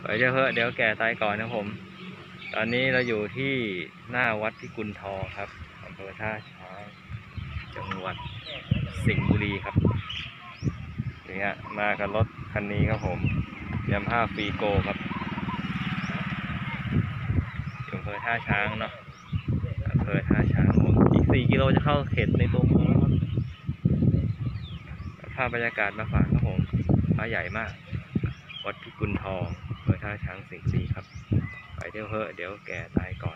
ไปเดี๋ยวเถอะเดี๋ยวแก่ตายก่อนนะผม ตอนนี้เราอยู่ที่หน้าวัดพิกุลทองครับอำเภอท่าช้างจังหวัดสิงห์บุรีครับนี่ฮะมากับรถคันนี้ครับผมยามาฮ่าฟีโน่ครับอำเภอท่าช้างเนาะอำเภอท่าช้างอีกสี่กิโลจะเข้าเขตในตัวเมืองแล้วครับภาพบรรยากาศมาฝากครับผมฟ้าใหญ่มาก วัดพิกุลทองอำเภอท่าช้างสิงห์บุรีครับ ไปเที่ยวเถอะเดี๋ยวแก่ตายก่อน